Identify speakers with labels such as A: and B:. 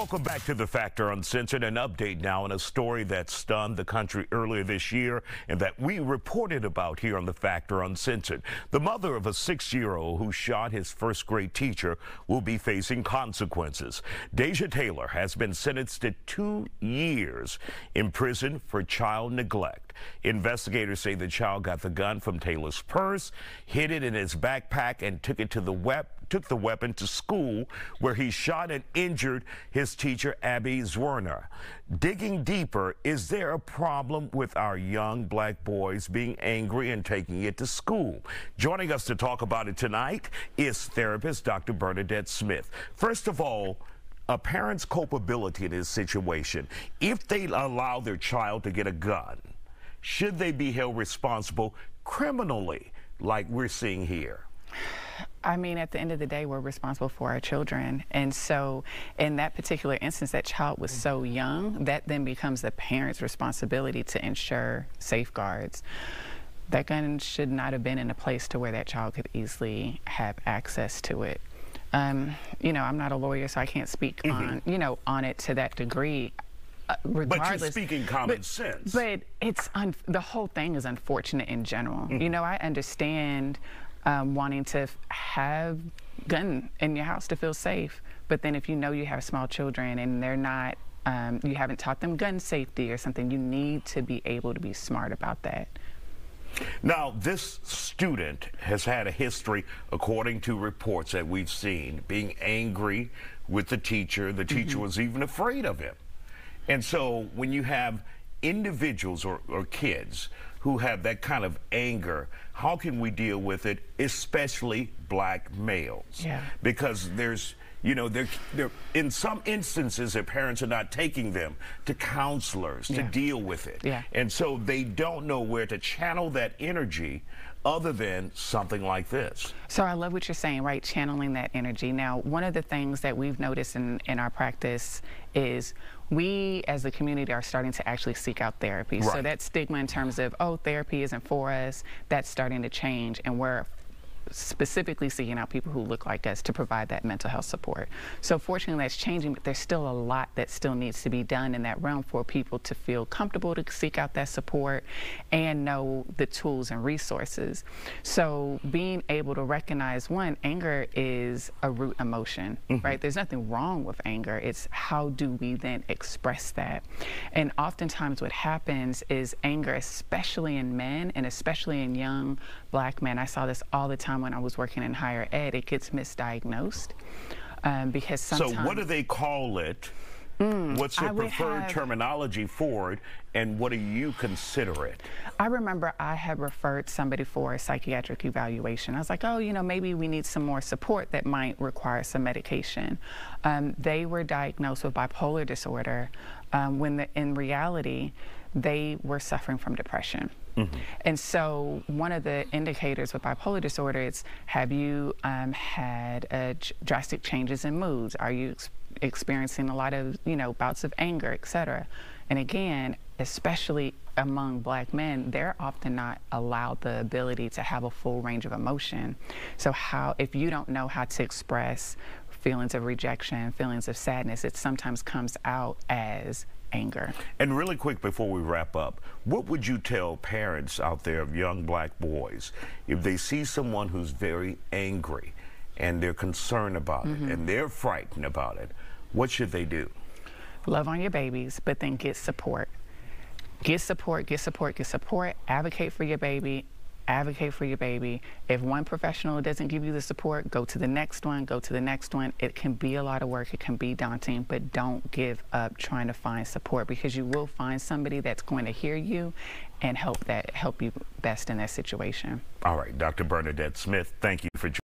A: Welcome back to The Factor Uncensored. An update now on a story that stunned the country earlier this year and that we reported about here on The Factor Uncensored. The mother of a six-year-old who shot his first grade teacher will be facing consequences. Deja Taylor has been sentenced to two years in prison for child neglect. Investigators say the child got the gun from Taylor's purse, hid it in his backpack, and took it to the wep took the weapon to school where he shot and injured his teacher, Abby Zwerner. Digging deeper, is there a problem with our young black boys being angry and taking it to school? Joining us to talk about it tonight is therapist Dr. Bernadette Smith. First of all, a parent's culpability in this situation. If they allow their child to get a gun, should they be held responsible criminally like we're seeing here?
B: I mean, at the end of the day, we're responsible for our children. And so, in that particular instance, that child was so young, that then becomes the parent's responsibility to ensure safeguards. That gun should not have been in a place to where that child could easily have access to it. Um, you know, I'm not a lawyer, so I can't speak mm -hmm. on, you know, on it to that degree.
A: Uh, but you're speaking common
B: but,
A: sense.
B: But it's the whole thing is unfortunate in general. Mm -hmm. You know, I understand um, wanting to have gun in your house to feel safe. But then if you know you have small children and they're not, um, you haven't taught them gun safety or something, you need to be able to be smart about that.
A: Now, this student has had a history, according to reports that we've seen, being angry with the teacher. The teacher mm -hmm. was even afraid of him. And so when you have individuals or, or kids who have that kind of anger, how can we deal with it, especially black males?
B: Yeah.
A: Because there's, you know, they're, they're, in some instances, their parents are not taking them to counselors to deal with it.
B: Yeah.
A: And so they don't know where to channel that energy other than something like this.
B: So I love what you're saying, right? Channeling that energy. Now, one of the things that we've noticed in, in our practice is we as a community are starting to actually seek out therapy. Right. So that stigma in terms of, oh, therapy isn't for us, that's starting to change. And we're specifically seeking out people who look like us to provide that mental health support. So fortunately that's changing, but there's still a lot that still needs to be done in that realm for people to feel comfortable to seek out that support and know the tools and resources. So being able to recognize one, anger is a root emotion, mm -hmm. right? There's nothing wrong with anger. It's how do we then express that? And oftentimes what happens is anger, especially in men and especially in young black men, I saw this all the time when I was working in higher ed, it gets misdiagnosed um, because sometimes.
A: So what do they call it? Mm, What's your preferred have, terminology for it, and what do you consider it?
B: I remember I had referred somebody for a psychiatric evaluation. I was like, oh, you know, maybe we need some more support that might require some medication. Um, they were diagnosed with bipolar disorder um, when the, in reality, they were suffering from depression. Mm -hmm. And so one of the indicators with bipolar disorder is have you um, had uh, drastic changes in moods? Are you ex experiencing a lot of, you know, bouts of anger, etc.? And again, especially among black men, they're often not allowed the ability to have a full range of emotion. So how, if you don't know how to express feelings of rejection, feelings of sadness, it sometimes comes out as anger.
A: And really quick before we wrap up, what would you tell parents out there of young black boys if they see someone who's very angry and they're concerned about mm -hmm. it mm-hmm. and they're frightened about it, what should they do?
B: Love on your babies, but then get support. Get support, get support, get support, advocate for your baby, advocate for your baby. If one professional doesn't give you the support, go to the next one, go to the next one. It can be a lot of work, it can be daunting, but don't give up trying to find support because you will find somebody that's going to hear you and help that help you best in that situation.
A: All right, Dr. Bernadette Smith, thank you for